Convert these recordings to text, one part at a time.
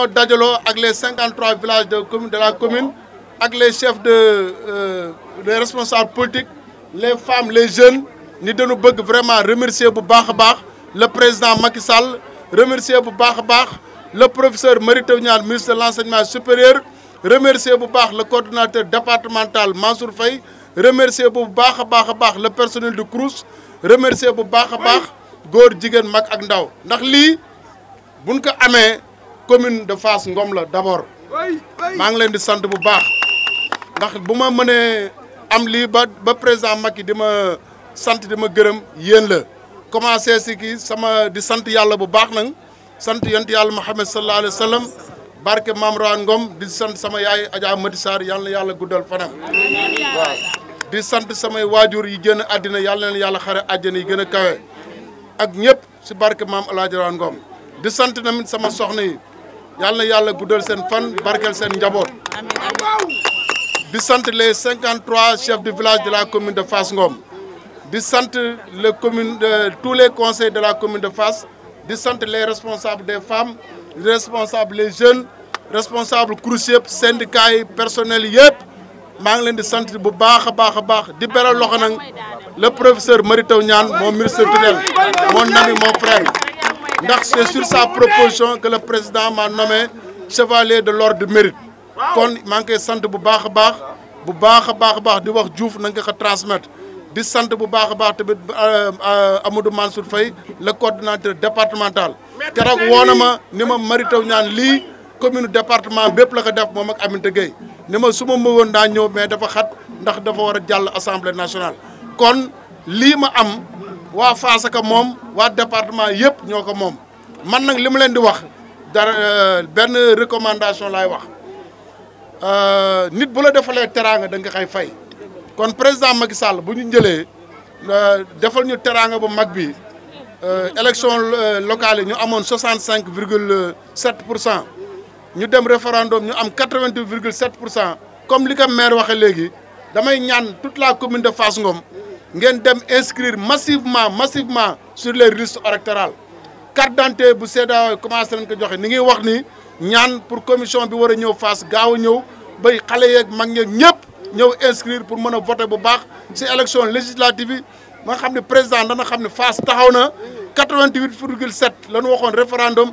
ñoo dajaloo ak les 53 villages de commune de la commune ak les chefs de euh, les responsables politiques les femmes les jeunes ni dañu bëgg vraiment remercier bu baax a baax le président Macky Sall remercier bu baax a baax le professeur Mary Teuw Niane ministre de l'enseignement supérieur remercier bu baax le coordonnateur départemental Mansour Faye remercier bu baax a baax a baax le personnel de Crous remercier bu baax a baax góor jigéen mag ak ndaw ndax lii buñ ko amee commune de Fass Ngom la d'abord maa ngi leen di sant bu baax ndax bu ma mënee am lii ba ba président Macky di ma sant di ma gërëm yéen la commencé si kii sama di sant yàlla bu baax nag sant yonent yàlla Muhammad sallallahu alayhi wa sallam barke Maam Rawaan Ngom di sant sama yaay Adja Mati Sarr yàlla na yàlla guddal fanam waaw di sant samay waajur yi génn àddina yàlla na yàlla xare àjjana yi gën a kawe ak ñëpp si barke Maam El Hadj Rawaan Ngom di sant tamit sama soxna yi yàlla na yàlla guddal seen fan barkeel seen njaboot di sant les 53 chefs de village de la commune de Fass Ngom di sant les communes tous les conseils de la commune de Fass di sant les responsables des femmes responsables les jeunes responsables CROUS yëpp syndicats yi personnel yëpp maa ngi leen di sant bu baax a baax a baax di beral loxo nag le professeur Mary Teuw Niane mon ministre tutelle mon ami mon frère ndax c'est sur sa proposition que le président m'a nommé chevalier de l'ordre du mérite kon maa ngi koy sant bu baax a baax bu baax a baax a baax di wax Diouf na nga ko transmettre di sant bu baax a baax tamit euh, euh, Amadou Mansour Faye le coordinateur départemental keroog woo na ma ni ma Mary Teuw Niane lii commune département bépp la ko def moom ak Aminata Gueye ni ma su ma mëwoon daa ñëw mais dafa xat ndax dafa war a jàll assemblée nationale kon lii ma am waa Fass ak moom waa département yëpp ñoo ko moom man nag li ma leen di wax dara euh, benn recommandation laay wax euh, nit bu la defalee teraanga da nga koy fay kon président Macky Sall bu ñu njëlee euh, defal ñu teraanga bu mag bi élection locale yi ñu amoon 65 virgule 7 pour cent ñu dem référendum ñu am 88 virgule 7 pour cent comme li ko maire waxee léegi damay ñaan toute la commune de Fass Ngom ngeen dem inscrire massivement massivement sur les listes électorales carte d'identité bu CEDEAO commencé nañ ko joxe ni ngi wax ni ñaan pour commission bi war a ñëw Fass gaaw a ñëw bay xale yeeg mag ñeeg ñëpp ñëw inscrire pour mën a voter bu baax si élection législative yi ma xam ne président dana xam ne Fass taxaw na 88 virgule 7 la ñu waxoon référendum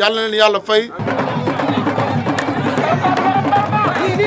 yàlla na leen yàlla fay